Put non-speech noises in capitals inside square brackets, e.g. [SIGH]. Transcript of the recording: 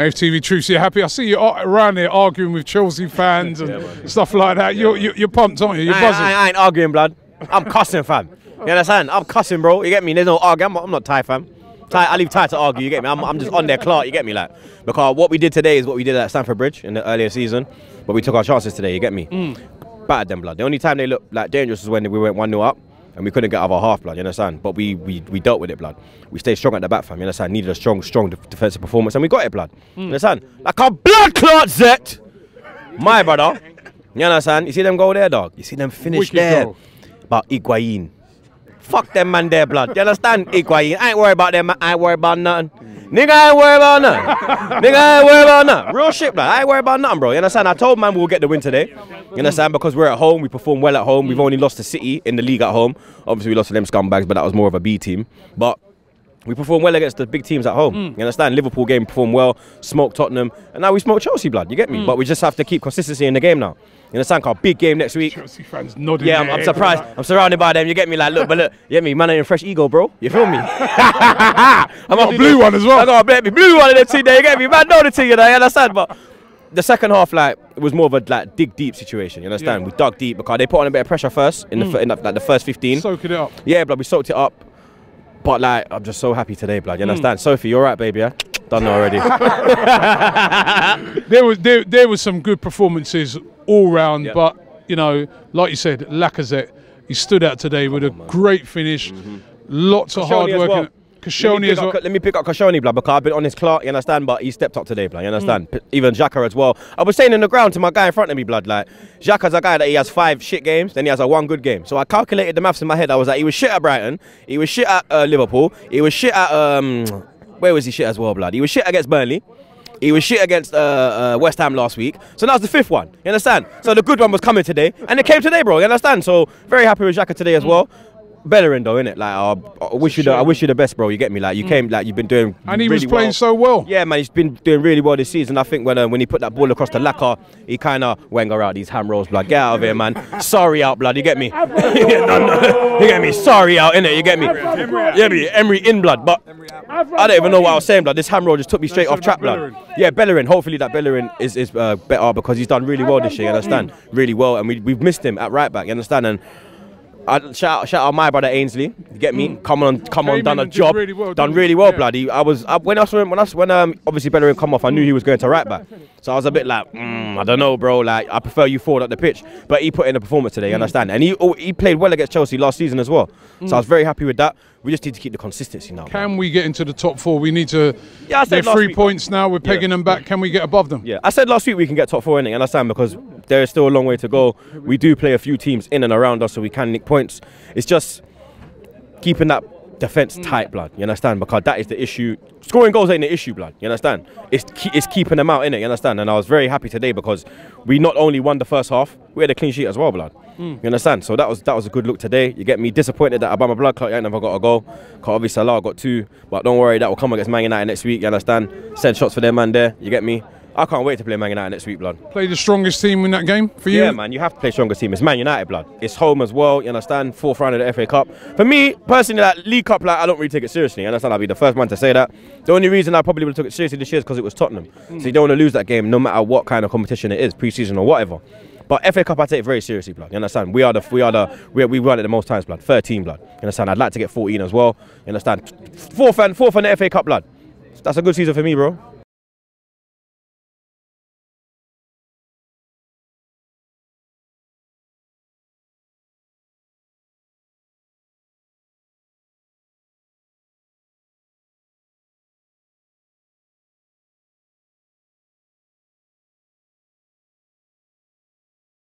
AFTV Troopz, you're happy? I see you around here arguing with Chelsea fans and [LAUGHS] stuff like that. You're, you're, you're pumped, aren't you? You're I, ain't- buzzing. I, ain't- I ain't arguing, blood. I'm cussing, fam. You understand? I'm cussing, bro. You get me? There's no arguing. I'm, I'm not Ty, fam. Ty, I leave Ty to argue. You get me? I'm, I'm just on their clock. You get me? Like because what we did today is what we did at Stamford Bridge in the earlier season, but we took our chances today. You get me? Mm. Battered them, blood. The only time they looked like dangerous was when we went one 0 up. And we couldn't get out of our half, blood. You understand? But we, we we dealt with it, blood. We stayed strong at the back, fam. You understand? Needed a strong, strong def- defensive performance, and we got it, blood. You hmm. understand? Like a blood clot, Zet. My brother. You understand? You see them go there, dog. You see them finish Wicked there. goal. But Higuain. Fuck them man their blood. You understand? I ain't worry about them. I ain't worried about nothing. Nigga, I ain't worried about nothing. Nigga, I ain't worried about nothing. Real shit, blood. I ain't worried about nothing, bro. You understand? I told man we'll get the win today. You understand? Because we're at home. We perform well at home. We've only lost to City in the league at home. Obviously, we lost to them scumbags, but that was more of a B team. But we perform well against the big teams at home. Mm. You understand? Liverpool game performed well, smoked Tottenham, and now we smoke Chelsea blood. You get me? Mm. But we just have to keep consistency in the game now. You understand? Our big game next week. Chelsea fans nodding. Yeah, I'm, I'm surprised. I'm surrounded by them. You get me? Like, look, but look, you get me? Man, in fresh ego, bro. You feel me? [LAUGHS] [LAUGHS] I'm got a blue one as well. I got a blue, blue one in the team there. You get me? Man, know the team, you know. You understand? But the second half, like, it was more of a like dig deep situation. You understand? Yeah. We dug deep because they put on a bit of pressure first in the mm. in the, like the first 15. Soaking it up. Yeah, blood, we soaked it up. But like, I'm just so happy today, blood. You hmm. understand? Sophie, you're right, baby. Yeah, done already. [LAUGHS] There was there, there was some good performances all round, Yeah. but you know, like you said, Lacazette, he stood out today with a great finish. Mm-hmm. Lots of hard Koscielny as work. well. Me as pick well. up, let me pick up Koscielny, blood, because I've been on his clock, you understand? But he stepped up today, blood, you understand? P- Even Xhaka as well. I was saying in the ground to my guy in front of me, blood, like, Xhaka's a guy that he has five shit games, then he has a one good game. So I calculated the maths in my head. I was like, he was shit at Brighton, he was shit at uh, Liverpool, he was shit at, um, where was he shit as well, blood? He was shit against Burnley. He was shit against uh, uh, West Ham last week. So that was the fifth one. You understand? So the good one was coming today. And it came today, bro. You understand? So very happy with Xhaka today as well. Bellerin though, innit? Like, uh, I wish you the, I wish you the best, bro. You get me? Like, you came, like, you've been doing. And he really was playing well. so well. Yeah, man, he's been doing really well this season. I think when uh, when he put that ball across the Laca, he kind of Wenger out these ham rolls, blood. Get out of here, man. Sarri out, blood. You get me? [LAUGHS] Yeah, no, no. You get me? Sarri out, innit? You get me? Yeah, me. Emery in blood, but I don't even know what I was saying, blood. This ham roll just took me straight off track, about blood. Yeah, Bellerin. Hopefully that Bellerin is is uh, better because he's done really well this year. You understand? Really well, and we we've missed him at right back. You understand? And. I, shout out, shout out my brother Ainsley. You get me? Come on, come on, done a job, really well, done really well, Yeah. bloody. I was I, when I saw him, when I when um obviously Bellerin come off, I knew he was going to right back. So I was a bit like, mm, I don't know, bro. Like I prefer you forward at the pitch, but he put in a performance today. You understand? And he oh, he played well against Chelsea last season as well. So I was very happy with that. We just need to keep the consistency now. Can we get into the top four? We need to. Yeah, I said they're three week. points now. We're pegging them back. Can we get above them? Yeah, I said last week we can get top four in it, understand? Because there is still a long way to go. We do play a few teams in and around us, so we can nick points. It's just keeping that defense mm. tight, blood. You understand? Because that is the issue. Scoring goals ain't the issue, blood. You understand? It's ke- it's keeping them out in it. You understand? And I was very happy today because we not only won the first half, we had a clean sheet as well, blood. Mm. You understand? So that was that was a good look today. You get me disappointed that Obama blood clot ain't never got a goal. Cause obviously Salah got two, but don't worry, that will come against Man United next week. You understand? Send shots for their man there. You get me? I can't wait to play Man United next week, blood. Play the strongest team in that game for you. Yeah, man, you have to play strongest team. It's Man United, blood. It's home as well. You understand? Fourth round of the FA Cup. For me personally, like League Cup, like I don't really take it seriously. You understand? I'll be the first man to say that. The only reason I probably would have took it seriously this year is because it was Tottenham. Hmm. So you don't want to lose that game, no matter what kind of competition it is, pre-season or whatever. But FA Cup, I take it very seriously, blood. You understand? We are the we are the we, we won it the most times, blood. 13, blood. You understand? I'd like to get 14 as well. You understand? Fourth and fourth and the FA Cup, blood. That's a good season for me, bro.